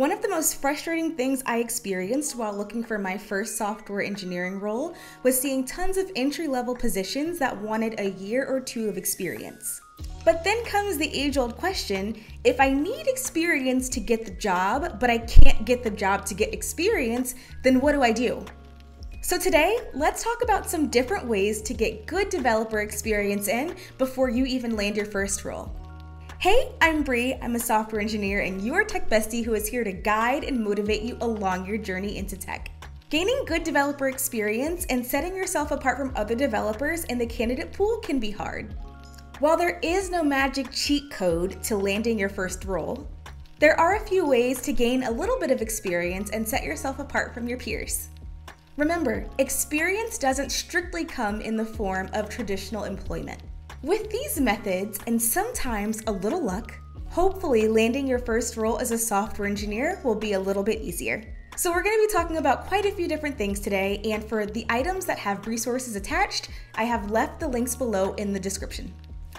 One of the most frustrating things I experienced while looking for my first software engineering role was seeing tons of entry level positions that wanted a year or two of experience. But then comes the age old question if I need experience to get the job, but I can't get the job to get experience, then what do I do? So, today, let's talk about some different ways to get good developer experience in before you even land your first role. Hey, I'm Bree. I'm a software engineer and your tech bestie who is here to guide and motivate you along your journey into tech. Gaining good developer experience and setting yourself apart from other developers in the candidate pool can be hard. While there is no magic cheat code to landing your first role, there are a few ways to gain a little bit of experience and set yourself apart from your peers. Remember, experience doesn't strictly come in the form of traditional employment. With these methods, and sometimes a little luck, hopefully landing your first role as a software engineer will be a little bit easier. So we're going to be talking about quite a few different things today, and for the items that have resources attached, I have left the links below in the description.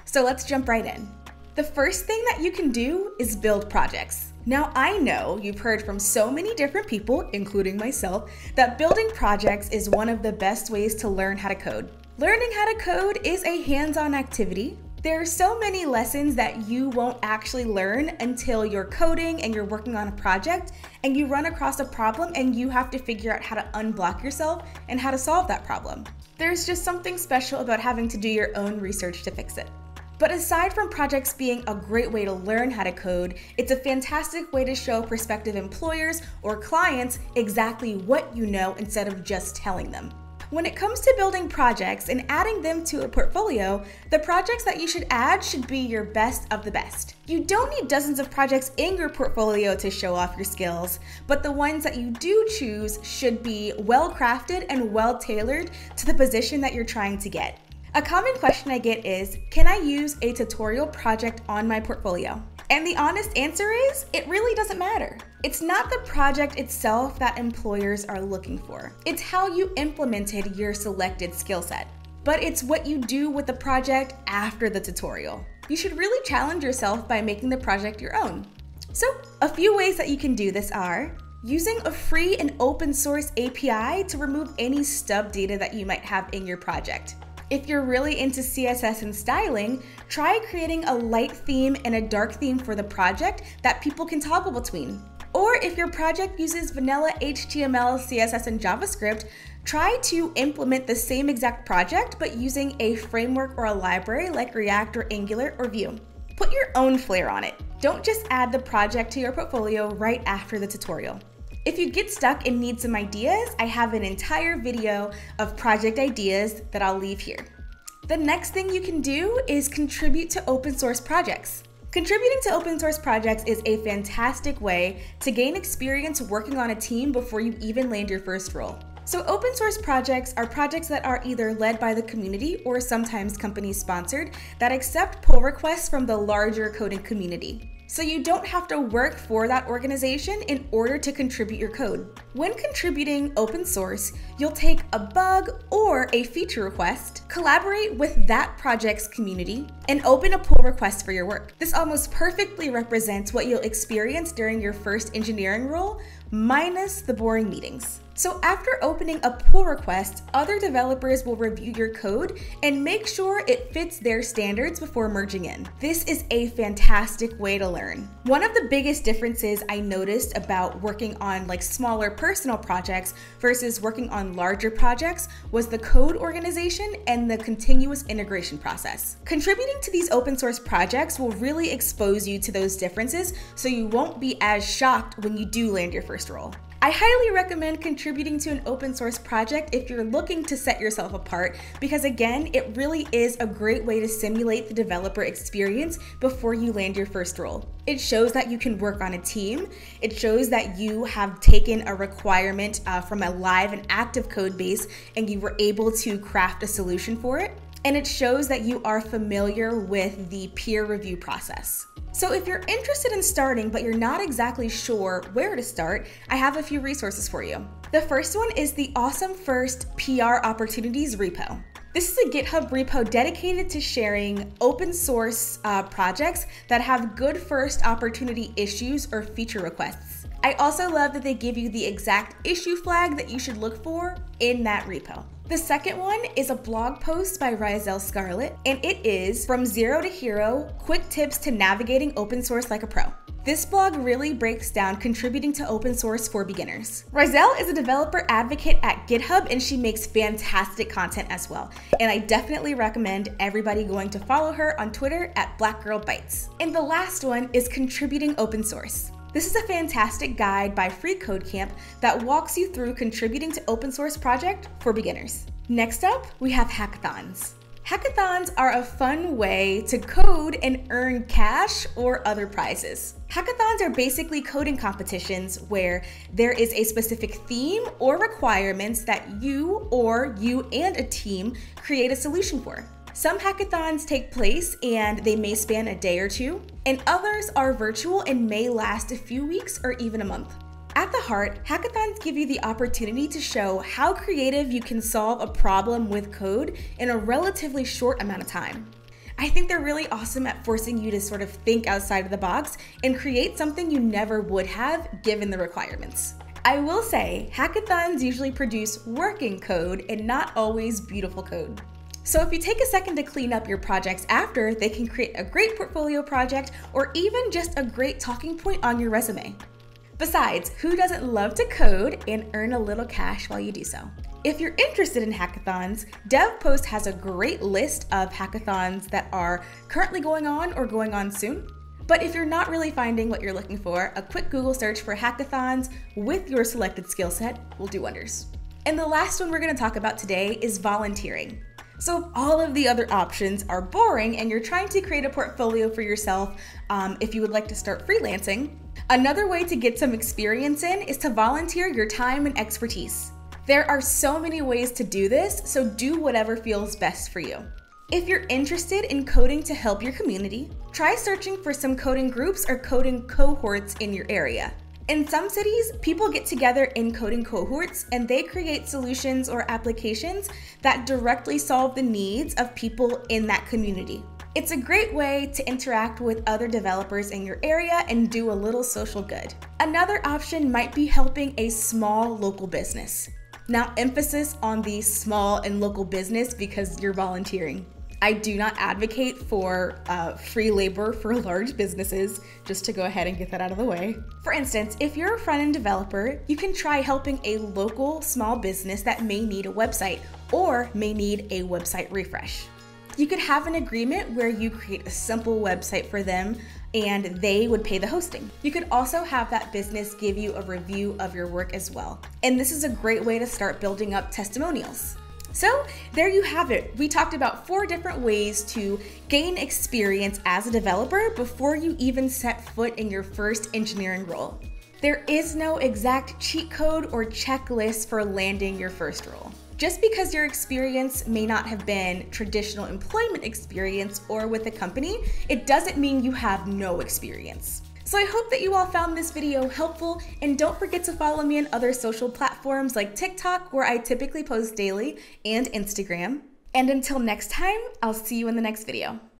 So let's jump right in. The first thing that you can do is build projects. Now, I know you've heard from so many different people, including myself, that building projects is one of the best ways to learn how to code. Learning how to code is a hands on activity. There are so many lessons that you won't actually learn until you're coding and you're working on a project and you run across a problem and you have to figure out how to unblock yourself and how to solve that problem. There's just something special about having to do your own research to fix it. But aside from projects being a great way to learn how to code, it's a fantastic way to show prospective employers or clients exactly what you know instead of just telling them. When it comes to building projects and adding them to a portfolio, the projects that you should add should be your best of the best. You don't need dozens of projects in your portfolio to show off your skills, but the ones that you do choose should be well crafted and well tailored to the position that you're trying to get. A common question I get is Can I use a tutorial project on my portfolio? And the honest answer is it really doesn't matter. It's not the project itself that employers are looking for, it's how you implemented your selected skill set. But it's what you do with the project after the tutorial. You should really challenge yourself by making the project your own. So, a few ways that you can do this are using a free and open source API to remove any stub data that you might have in your project. If you're really into CSS and styling, try creating a light theme and a dark theme for the project that people can toggle between. Or if your project uses vanilla HTML, CSS, and JavaScript, try to implement the same exact project but using a framework or a library like React or Angular or Vue. Put your own flair on it. Don't just add the project to your portfolio right after the tutorial. If you get stuck and need some ideas, I have an entire video of project ideas that I'll leave here. The next thing you can do is contribute to open source projects. Contributing to open source projects is a fantastic way to gain experience working on a team before you even land your first role. So, open source projects are projects that are either led by the community or sometimes company sponsored that accept pull requests from the larger coding community so you don't have to work for that organization in order to contribute your code. When contributing open source, you'll take a bug or a feature request, collaborate with that project's community, and open a pull request for your work. This almost perfectly represents what you'll experience during your first engineering role, minus the boring meetings. So after opening a pull request, other developers will review your code and make sure it fits their standards before merging in. This is a fantastic way to learn. One of the biggest differences I noticed about working on like smaller personal projects versus working on larger projects was the code organization and the continuous integration process. Contributing to these open source projects will really expose you to those differences so you won't be as shocked when you do land your first role. I highly recommend contributing to an open source project if you're looking to set yourself apart because, again, it really is a great way to simulate the developer experience before you land your first role. It shows that you can work on a team, it shows that you have taken a requirement uh, from a live and active code base and you were able to craft a solution for it and it shows that you are familiar with the peer review process. So, if you're interested in starting but you're not exactly sure where to start, I have a few resources for you. The first one is the Awesome First PR Opportunities repo. This is a GitHub repo dedicated to sharing open source uh, projects that have good first opportunity issues or feature requests. I also love that they give you the exact issue flag that you should look for in that repo. The second one is a blog post by Rizel Scarlett, and it is From Zero to Hero Quick Tips to Navigating Open Source Like a Pro. This blog really breaks down contributing to open source for beginners. Rizel is a developer advocate at GitHub and she makes fantastic content as well. And I definitely recommend everybody going to follow her on Twitter at BlackGirlBytes. And the last one is contributing open source. This is a fantastic guide by FreeCodeCamp that walks you through contributing to open source project for beginners. Next up, we have hackathons. Hackathons are a fun way to code and earn cash or other prizes. Hackathons are basically coding competitions where there is a specific theme or requirements that you or you and a team create a solution for. Some hackathons take place and they may span a day or two, and others are virtual and may last a few weeks or even a month. At the heart, hackathons give you the opportunity to show how creative you can solve a problem with code in a relatively short amount of time. I think they're really awesome at forcing you to sort of think outside of the box and create something you never would have given the requirements. I will say, hackathons usually produce working code and not always beautiful code. So if you take a second to clean up your projects after, they can create a great portfolio project or even just a great talking point on your resume. Besides, who doesn't love to code and earn a little cash while you do so? If you're interested in hackathons, DevPost has a great list of hackathons that are currently going on or going on soon. But if you're not really finding what you're looking for, a quick Google search for hackathons with your selected skill set will do wonders. And the last one we're going to talk about today is volunteering. So, if all of the other options are boring and you're trying to create a portfolio for yourself, um, if you would like to start freelancing, another way to get some experience in is to volunteer your time and expertise. There are so many ways to do this, so do whatever feels best for you. If you're interested in coding to help your community, try searching for some coding groups or coding cohorts in your area. In some cities, people get together in coding cohorts and they create solutions or applications that directly solve the needs of people in that community. It's a great way to interact with other developers in your area and do a little social good. Another option might be helping a small local business. Now, emphasis on the small and local business because you're volunteering. I do not advocate for uh, free labor for large businesses, just to go ahead and get that out of the way. For instance, if you're a front end developer, you can try helping a local small business that may need a website or may need a website refresh. You could have an agreement where you create a simple website for them and they would pay the hosting. You could also have that business give you a review of your work as well. And this is a great way to start building up testimonials. So, there you have it. We talked about four different ways to gain experience as a developer before you even set foot in your first engineering role. There is no exact cheat code or checklist for landing your first role. Just because your experience may not have been traditional employment experience or with a company, it doesn't mean you have no experience. So I hope that you all found this video helpful and don't forget to follow me on other social platforms like TikTok where I typically post daily and Instagram. And until next time, I'll see you in the next video.